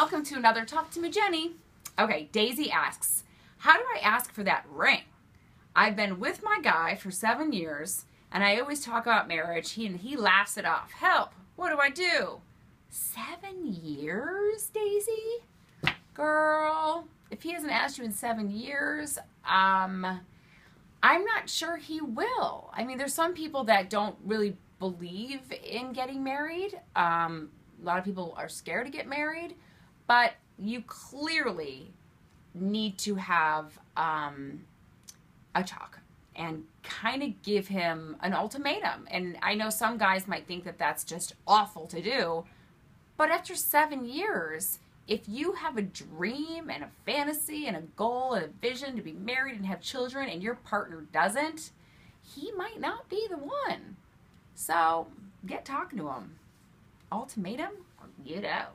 welcome to another Talk to Me Jenny. Okay, Daisy asks, How do I ask for that ring? I've been with my guy for seven years and I always talk about marriage. He, and he laughs it off. Help, what do I do? Seven years, Daisy? Girl, if he hasn't asked you in seven years, um, I'm not sure he will. I mean, there's some people that don't really believe in getting married. Um, a lot of people are scared to get married, but you clearly need to have um, a talk and kind of give him an ultimatum. And I know some guys might think that that's just awful to do, but after seven years, if you have a dream and a fantasy and a goal and a vision to be married and have children and your partner doesn't, he might not be the one. So get talking to him. Ultimatum or get out.